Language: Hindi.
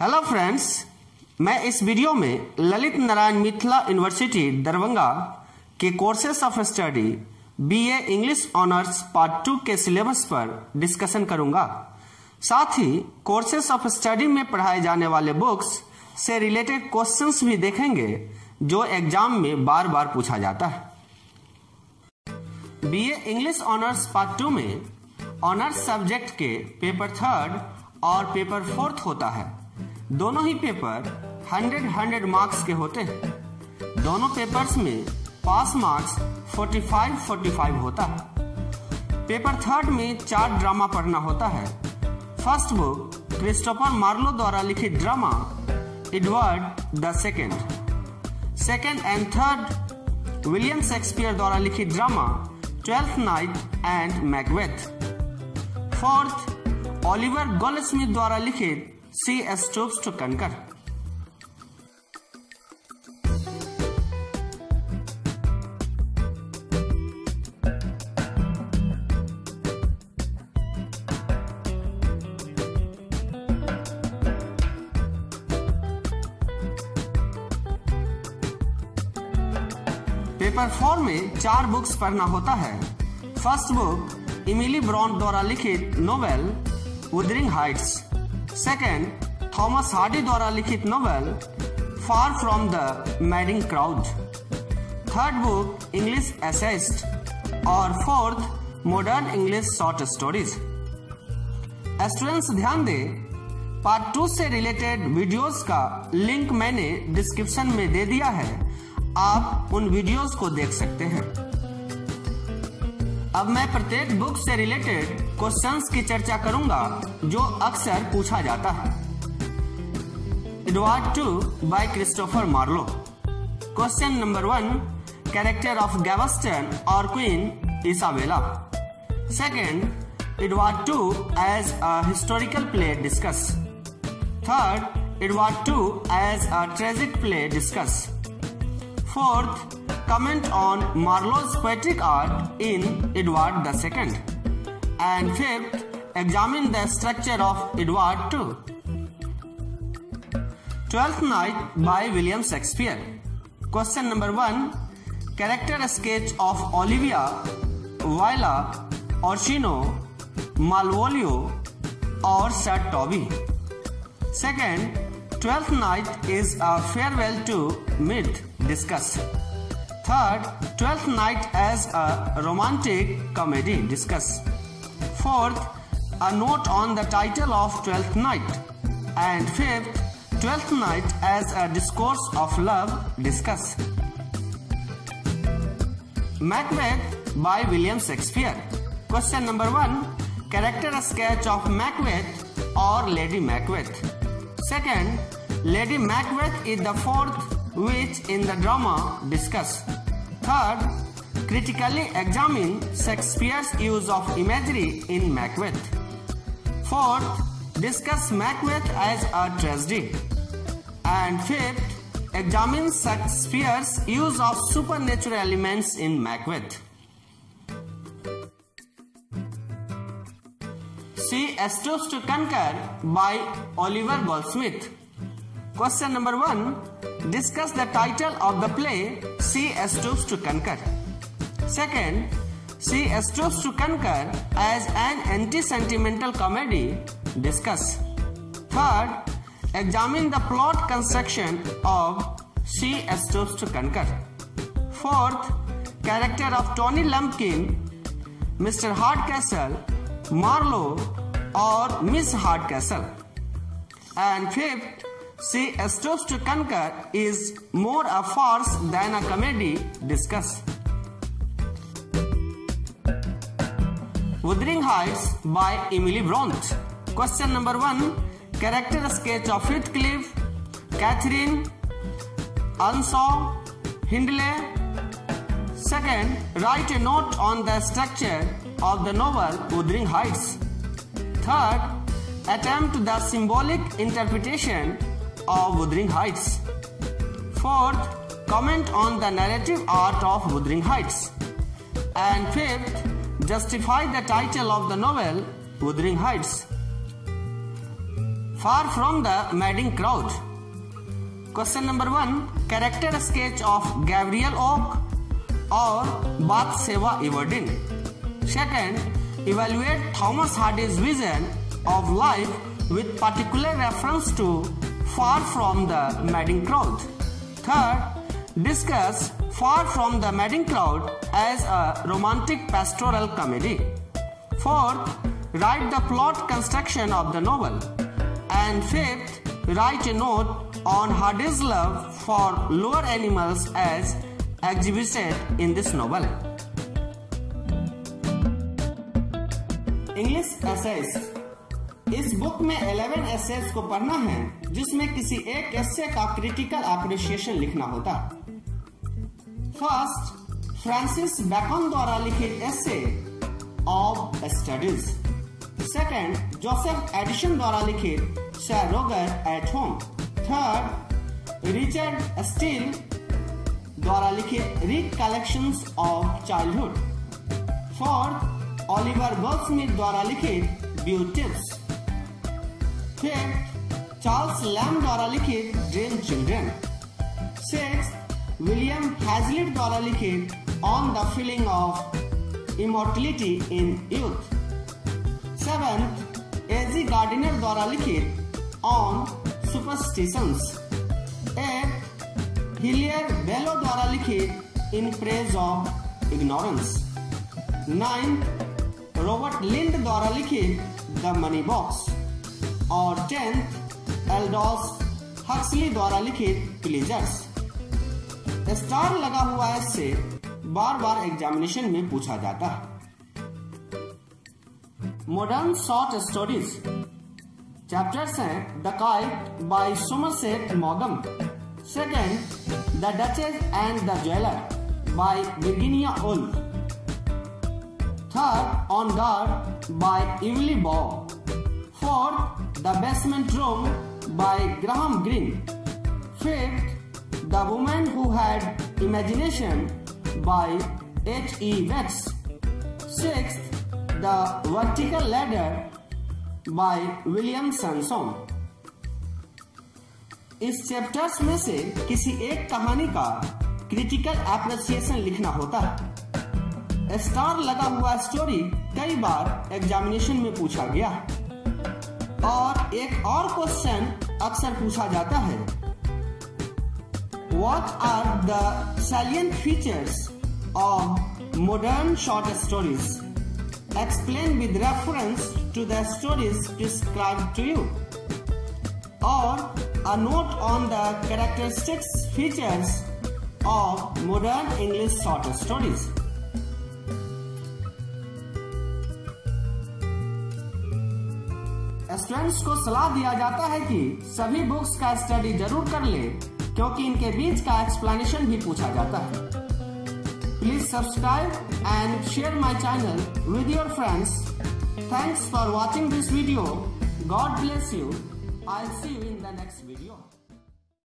हेलो फ्रेंड्स मैं इस वीडियो में ललित नारायण मिथिला यूनिवर्सिटी दरभंगा के courses of study BA English honours part two के सिलेबस पर डिस्कशन करूँगा। साथ ही कोर्सेस ऑफ़ स्टडी में पढ़ाए जाने वाले बुक्स से रिलेटेड क्वेश्चंस भी देखेंगे, जो एग्ज़ाम में बार बार पूछा जाता है। BA English honours part two में ऑनर्स सब्जेक्ट के पेपर थर्ड और पेपर फोर्थ होता है। दोनों ही पेपर 100 100 मार्क्स के होते हैं। दोनों पेपर्स में पास मार्क्स 45 45 होता है। पेपर थर्ड में चार ड्रामा पढ़ना होता है। फ़र्स्ट बुक क्रिस्टोफर मार्लो द्वारा लिखित drama Edward the Second second and third William Shakespeare द्वारा लिखित drama Twelfth Night and Macbeth fourth Oliver Goldsmith द्वारा लिखित She Stoops to Conquer paper four में चार बुक्स पढ़ना होता है। फ़र्स्ट बुक इमिली ब्रॉन द्वारा लिखित novel Wuthering Heights second Thomas Hardy द्वारा लिखित novel Far from the Madding Crowd third book English essays और fourth modern English short stories students ध्यान दें पार्ट टू से रिलेटेड वीडियोस का लिंक मैंने डिस्क्रिप्शन में दे दिया है। आप उन वीडियोस को देख सकते हैं। अब मैं प्रत्येक बुक से रिलेटेड क्वेश्चंस की चर्चा करूँगा जो अक्सर पूछा जाता है। Edward two by Christopher Marlowe question number one character of Gaveston और queen Isabella second Edward two as a historical play discuss third Edward two as a tragic play discuss Fourth, comment on Marlowe's poetic art in Edward II. And fifth, examine the structure of Edward II. Twelfth Night by William Shakespeare. Question number one, character sketch of Olivia, Viola, Orsino, Malvolio, or Sir Toby. Second, Twelfth Night is a farewell to myth discuss. Third, Twelfth Night as a romantic comedy discuss. Fourth, a note on the title of Twelfth Night. And fifth, Twelfth Night as a discourse of love discuss. Macbeth by William Shakespeare. Question number one Character sketch of Macbeth or Lady Macbeth. Second, Lady Macbeth is the fourth which in the drama discuss. Third, critically examine Shakespeare's use of imagery in Macbeth. Fourth, discuss Macbeth as a tragedy. And fifth, examine Shakespeare's use of supernatural elements in Macbeth. See Estos to Conquer by Oliver Goldsmith. Question number one Discuss the title of the play Sea Stoops to Conquer. Second, see Stoops to Conquer as an anti-sentimental comedy. Discuss. Third, examine the plot construction of Sea Stoops to Conquer. Fourth, character of Tony Lumpkin, Mr. Hardcastle, Marlowe or Miss Hardcastle. And fifth, See, Stoops to Conquer is more a farce than a comedy. Discuss. Wuthering Heights by Emily Bront. Question number one Character sketch of Heathcliff, Catherine, Unsaw, Hindley. Second, write a note on the structure of the novel Wuthering Heights. Third, attempt the symbolic interpretation of Wuthering Heights. Fourth, comment on the narrative art of Wuthering Heights. And fifth, justify the title of the novel Wuthering Heights. Far from the madding crowd. Question number one Character sketch of Gabriel Oak or Bath Seva Everdeen. Second, evaluate Thomas Hardy's vision of life with particular reference to Far from the Madding Crowd. Third, discuss Far from the Madding Crowd as a romantic pastoral comedy. Fourth, write the plot construction of the novel. And fifth, write a note on Hardy's love for lower animals as exhibited in this novel. English essays इस बुक में 11 एसेस को पढ़ना है जिसमें किसी एक एसे का क्रिटिकल अप्रिशिएशन लिखना होता फ़र्स्ट फ्रांसिस बैकन द्वारा लिखित essay of studies second Joseph Addison द्वारा लिखित Roger at home third Richard Steele द्वारा लिखित recollections of childhood fourth Oliver Goldsmith द्वारा लिखित Beau Tibbs fifth Charles Lamb द्वारा लिखित Dream Children six William Hazlitt द्वारा लिखित on the feeling of immortality in youth seventh A G Gardiner द्वारा लिखित on superstitions eighth Hilaire Belloc द्वारा लिखित in praise of ignorance ninth Robert Lynd द्वारा लिखित द मनी बॉक्स और टेंथ एल्डोस हक्सली द्वारा लिखित प्लीजर्स स्टार लगा हुआ है से बार बार एग्जामिनेशन में पूछा जाता है। मॉडर्न शॉर्ट स्टोरीज चैप्टर्स हैं the Kite by Somerset मॉगम second the Duchess and the Jeweller by Virginia Woolf third On Guard by Evelyn Waugh fourth the Basement Room by Graham Greene Fifth, The Woman Who Had Imagination by H. E. Wetz. Sixth, The Vertical Ladder by William Sansom. इस चैप्टर्स में से किसी एक कहानी का क्रिटिकल एप्रिसिएशन लिखना होता है स्टार लगा हुआ स्टोरी कई बार एग्जामिनेशन में पूछा गया और एक और क्वेश्चन अक्सर पूछा जाता है what are the salient features of modern short stories explain with reference to the stories describe to you और a note on the characteristics features of modern English short stories students को सलाह दिया जाता है कि सभी बुक्स का स्टडी ज़रूर कर ले। क्योंकि इनके बीच का एक्सप्लेनेशन भी पूछा जाता है। Please subscribe and share my channel with your friends thanks for watching this video God bless you I see you in the next video